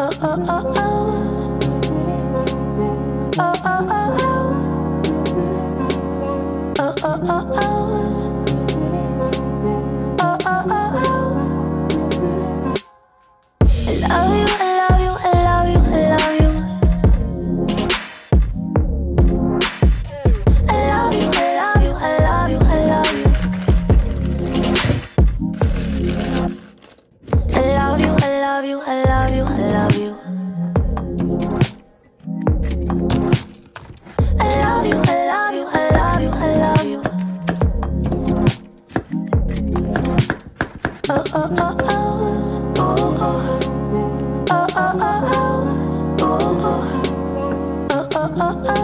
Oh oh oh oh. Oh oh oh oh. Oh oh oh oh. Oh oh oh oh. I love you 哦。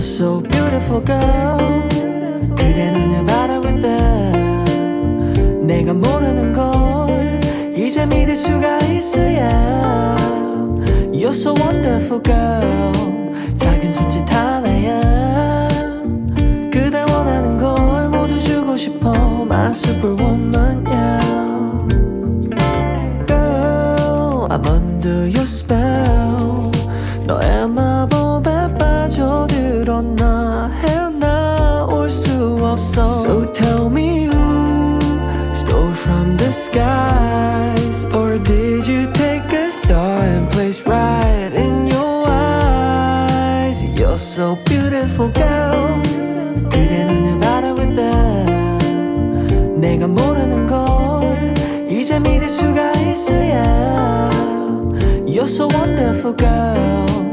So beautiful girl 그대 눈을 바라볼 때 내가 모르는 걸 이제 믿을 수가 있어야 You're so wonderful girl 작은 손짓 하나야 그대 원하는 걸 모두 주고 싶어 My superwoman so beautiful girl 그대 눈을 바라볼 때 내가 모르는 걸 이제 믿을 수가 있어야 You're so wonderful girl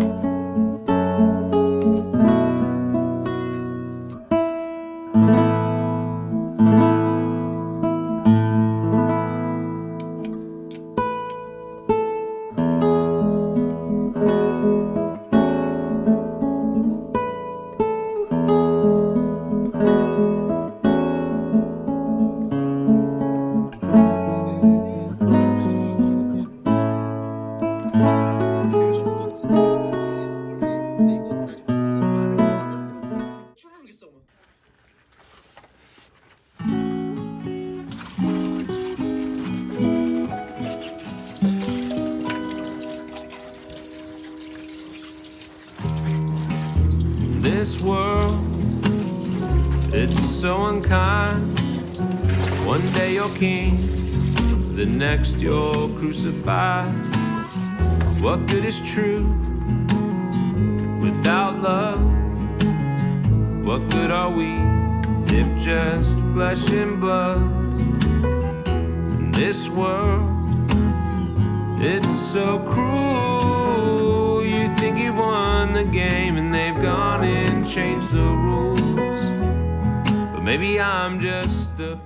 This world, it's so unkind. One day you're king, the next you're crucified. What good is truth without love? What good are we if just flesh and blood? This world, it's so cruel. You think you've won the game and they've gone and changed the rules. Maybe I'm just a